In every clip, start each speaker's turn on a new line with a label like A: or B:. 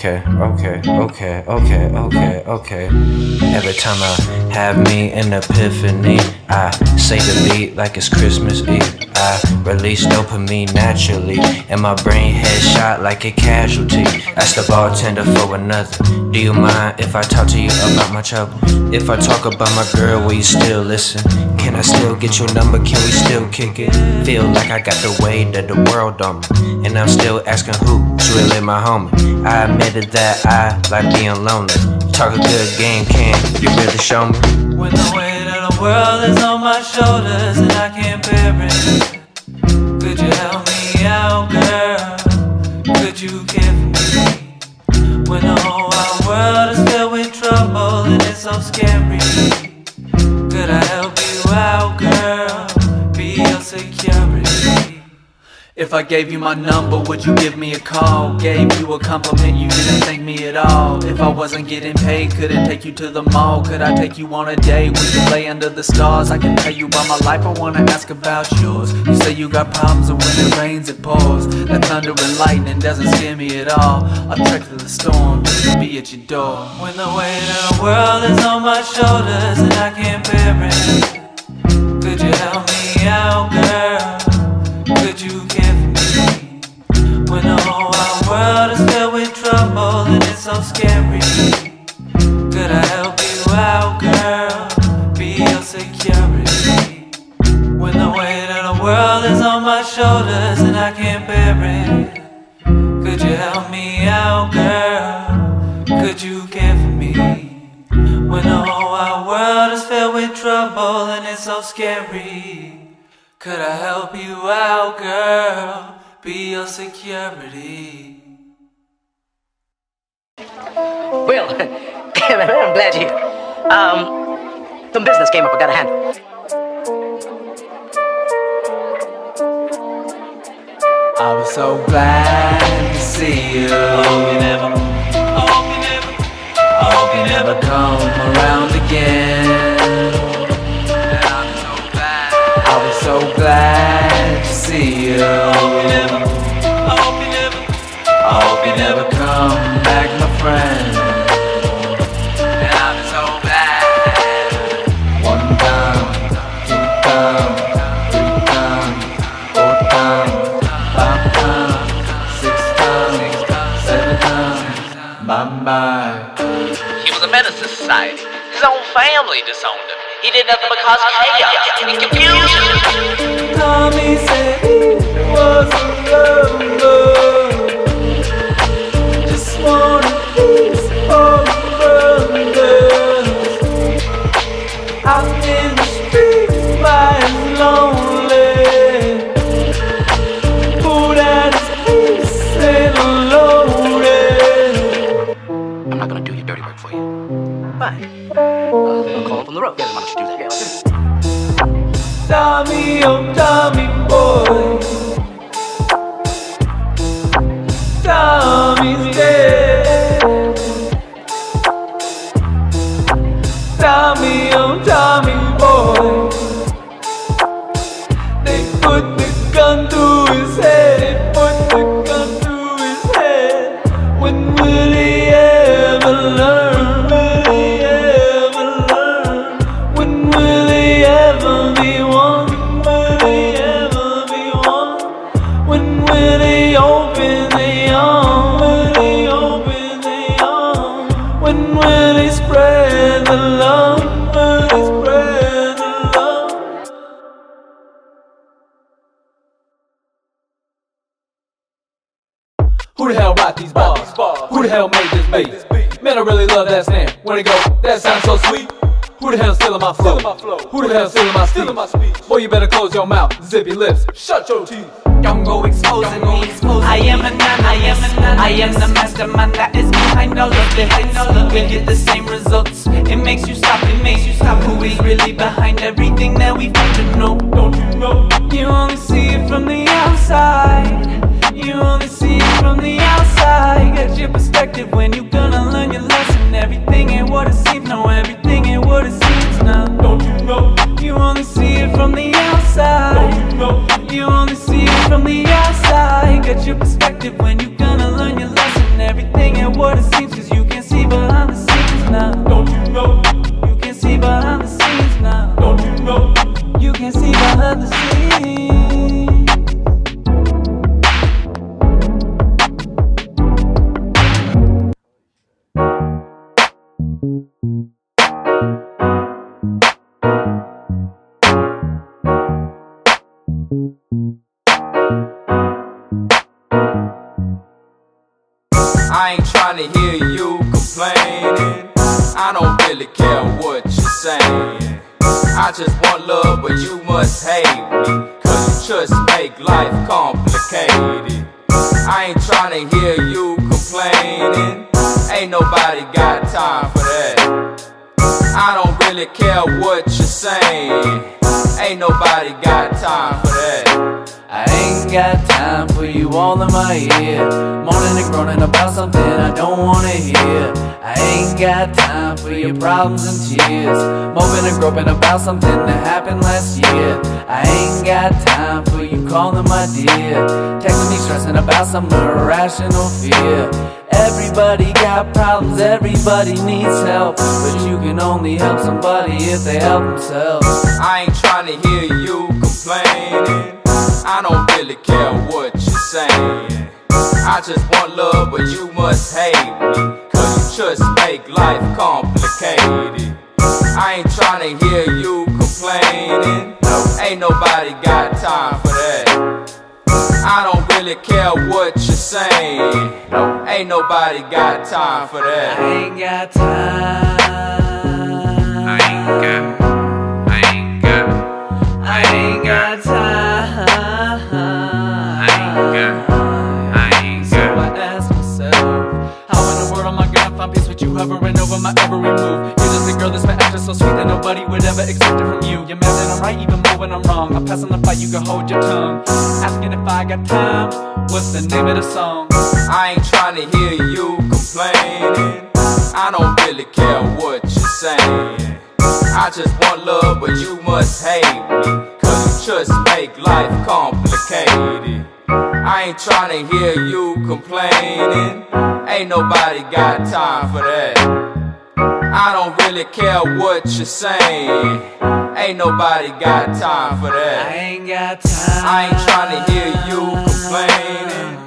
A: okay, okay, okay, okay, okay, okay. Every time I have me an epiphany, I say the beat like it's Christmas Eve. I release dopamine naturally, and my brain headshot like a casualty. Ask the bartender for another. Do you mind if I talk to you about my trouble? If I talk about my girl, will you still listen? Can I still get your number? Can we still kick it? Feel like I got the weight of the world on me, and I'm still asking who's really my homie. I admitted that I like being lonely. Talk a good game, can you really show me?
B: When the weight of the world is on my shoulders and I can't bear it, could you help me out, girl? Could you care for me? When the whole wide world is filled with trouble and it's so scary, could I help out, girl? Be your security. If I gave you my number, would you give me a call? Gave you a compliment, you didn't thank me at all. If I wasn't getting paid, could it take you to the mall? Could I take you on a date? Would you lay under the stars? I can tell you about my life, I wanna ask about yours. You say you got problems, and when it rains, it pours. That thunder and lightning doesn't scare me at all. I'll trek through the storm just to be at your door. When the weight of the world is on my shoulders and I can't bear it, help me out, girl? Could you care for me? When whole world is filled with trouble and it's so scary. Could I help you out, girl? Be your security. When the weight of the world is on my shoulders and I can't bear it. Could you help me out, girl? Could you for me? When whole wide world is filled with trouble and it's so scary. Could I help you out, girl? Be your security.
C: Well, I'm glad you're here. Um, some business came up I gotta handle.
B: I was so glad to see you. I hope you never, You never come around again. I was so glad to see you. I hope you I hope you never, I hope you never come back, my friend.
D: Society. His own family disowned him. He did nothing but cause chaos and confusion.
B: Tommy said he was a
C: Road. Yeah, why don't you do that?
B: Tommy, oh Tommy boy.
E: Who the hell made this beat? Man, I really love that snare. When it go, that sounds so sweet. Who the hell stealing my flow? Who the hell stealing my speech? Boy, you better close your mouth, zip your lips, shut your teeth.
B: Don't go exposing me. I am an I am I am the mastermind that is behind all of this. We get the same results. It makes you stop. It makes you stop. Who is really behind everything that we've to know? Don't you know? You only see it from the outside. You only see it from the outside. Get your perspective when you gonna learn your lesson. Everything
F: I just want love, but you must hate me. Cause you just make life complicated. I ain't trying to hear you complaining. Ain't nobody got time for that. I don't really care what you're saying. Ain't nobody got time for that.
B: I ain't got time for you all in my ear. Moaning and groaning about something I don't wanna hear. I ain't got time for your problems and tears. Moping and groping about something that happened last year. I ain't got time for you calling my dear. Texting me stressing about some irrational fear. Everybody got problems, everybody needs help. But you can only help somebody if they help themselves.
F: I ain't trying to hear you complaining. I don't really care what you're saying. I just want love, but you must hate me. Cause you just make life complicated. I ain't trying to hear you complaining. Ain't nobody got time for that. I don't really care what you're saying. Ain't nobody got time for that.
B: I ain't got time.
A: I ain't got,
B: over my every move? You're just a girl that's been acting so sweet that nobody would ever expect it from you. You're mad that I'm right even more when I'm wrong. I'm passing the fight, you can hold your tongue. Asking if I got time, what's the name of the song?
F: I ain't trying to hear you complaining. I don't really care what you're saying. I just want love, but you must hate me. Cause you just make life complicated. I ain't trying to hear you complaining. Ain't nobody got time for that. I don't really care what you're saying. Ain't nobody got time for
B: I
F: that.
B: ain't got time.
F: I ain't trying to hear you complaining.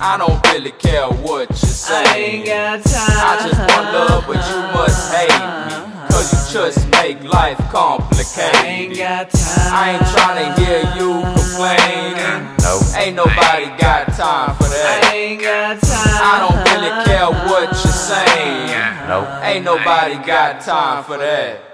F: I don't really care what you're saying.
B: I ain't got time.
F: I just want love, but you must hate me. Cause you just make life
B: I ain't
F: complicated.
B: got time.
F: I ain't trying to hear you complaining.
A: Nope.
F: Ain't nobody got time for that.
B: I ain't got time.
F: I don't really care what you're.
A: Nope.
F: Ain't nobody got time for that.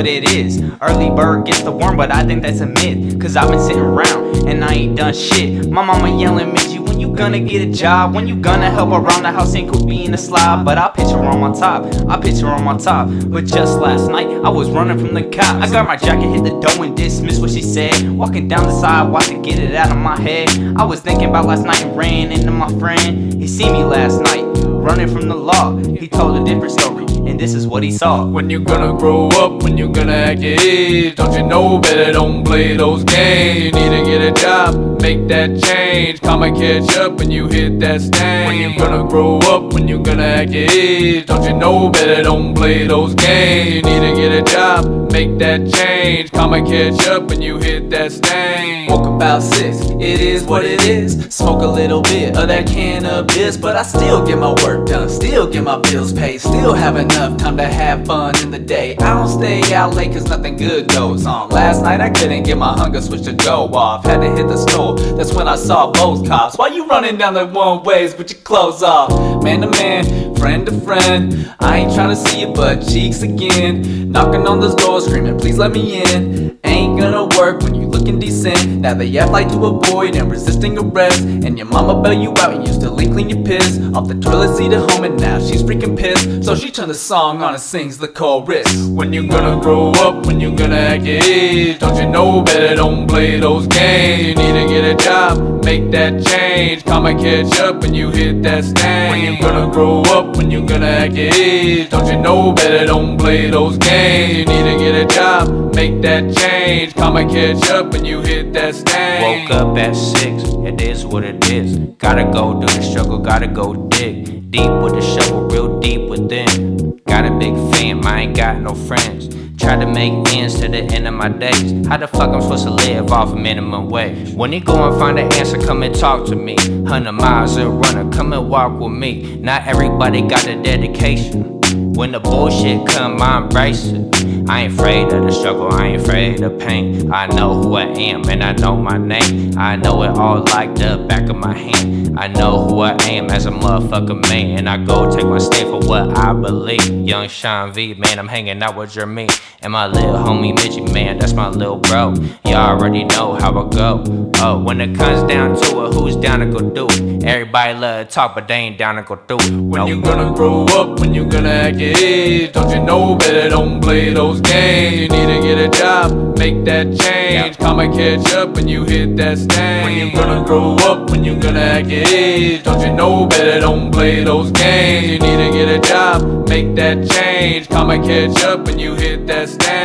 G: What it is. Early bird gets the worm, but I think that's a myth. Cause I've been sitting around and I ain't done shit. My mama yelling, Mitch, you when you gonna get a job? When you gonna help around the house and could be in the slide? But I picture on my top, I picture on my top. But just last night, I was running from the cops. I got my jacket, hit the door and dismissed what she said. Walking down the sidewalk to get it out of my head. I was thinking about last night and ran into my friend. He see me last night, running from the law. He told a different story, and this is what he saw.
E: When you gonna grow up, when you gonna act your age Don't you know? Better, don't play those games. You need to get a job, make that change. Karma catch up when you hit that stage When you gonna grow up, when you gonna act your age Don't you know? Better, don't play those games. You need to get a job, make that change Karma catch up when you hit that stain.
B: Woke about six, it is what it is. Smoke a little bit of that cannabis, but I still get my work done, still get my bills paid, still have enough time to have fun in the day. I don't stay out late cause nothing good goes on. Last night I couldn't get my hunger switch to go off, had to hit the store. That's when I saw both cops. Why you running down the one ways with your clothes off? Man to man, friend to friend. I ain't trying to see your butt cheeks again. Knocking on those doors, screaming, please let me in. Ain't gonna work when you
H: decent. Now they act like to avoid and resisting arrest. And your mama bail you out and you still ain't clean your piss. Off the toilet seat at home and now she's freaking pissed. So she turned the song on and sings the chorus.
F: When you gonna grow up, when you gonna act your age Don't you know better, don't play those games You need to get a job, make that change Karma catch up when you hit that stage When you gonna grow up, when you gonna act your age Don't you know better, don't play those games You need to get a job, make that change Karma catch up when you hit that stage
A: Woke up at six, it is what it is. Gotta go do the struggle, gotta go dig. Deep with the shovel, real deep within. Got a big fam, I ain't got no friends. Try to make ends to the end of my days. How the fuck I'm supposed to live off a minimum wage? When you go and find an answer, come and talk to me. Hundred miles a runner, come and walk with me. Not everybody got the dedication. When the bullshit come, I embrace it. I ain't afraid of the struggle, I ain't afraid of pain. I know who I am and I know my name. I know it all like the back of my hand. I know who I am as a motherfucker man. And I go take my stand for what I believe. Young Sean V, man, I'm hanging out with Jermaine. And my little homie Midgey, man, that's my little bro. Y'all already know how I go. Oh, when it comes down to it, who's down to go do it? Everybody love to talk, but they ain't down to go do it.
F: When you gonna grow up, when you gonna act your age Don't you know better, don't play those games. You need to get a job, make that change. Karma catch up when you hit that stage When you gonna grow up, when you gonna act your age Don't you know better, don't play those games. You need to get a job, make that change. Karma catch up when you hit that stage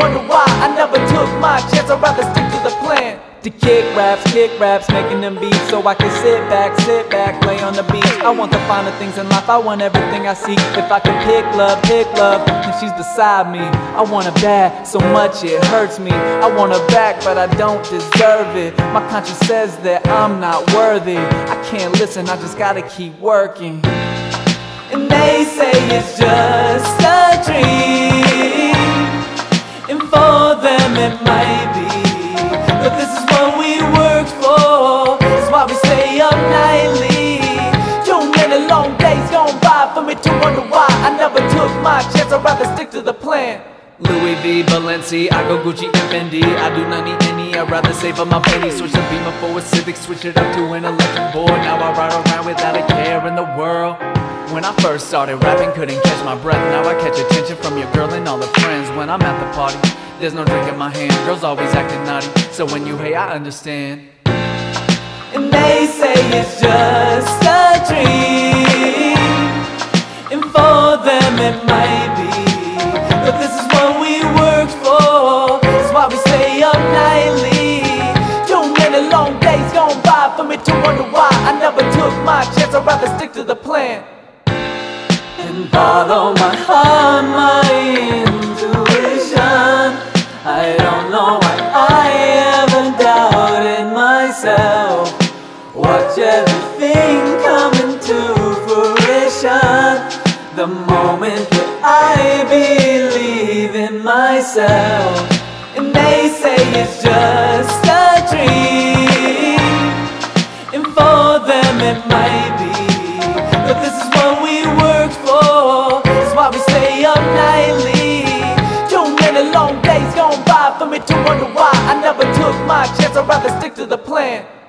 B: wonder why I never took my chance. I'd rather stick to the plan. To kick raps, kick raps, making them beats so I can sit back, sit back, lay on the beach. I want the finer things in life, I want everything I see. If I could pick love, pick love, and she's beside me. I want her bad, so much it hurts me. I want her back, but I don't deserve it. My conscience says that I'm not worthy. I can't listen, I just gotta keep working. And they say it's just a dream. It might be. But this is what we worked for. That's why we stay up nightly. Too many long days gone by for me to wonder why I never took my chance. I'd rather stick to the plan.
H: Louis V, Balenci, I go Gucci Fendi. I do not need any, I'd rather save up my pennies. Switch the Beamer for a Civic, switch it up to an electric board. Now I ride around without a care in the world. When I first started rapping, couldn't catch my breath. Now I catch attention from your girl and all her friends. When I'm at the party, there's no drink in my hand. Girls always acting naughty, so when you hate, I understand.
B: And they say it's just a dream. And for them it might be. But this is what we worked for. That's why we stay up nightly. Too many long days gone by for me to wonder why I never took my chance. I'd rather stick to the plan. And follow my heart, my intuition. Watch everything coming to fruition. The moment that I believe in myself. And they say it's just a dream. And for them it might be. But this is what we worked for. That's why we stay up nightly. Too many long days gone by for me to wonder why I never took my chance. I'd rather stick to the plan.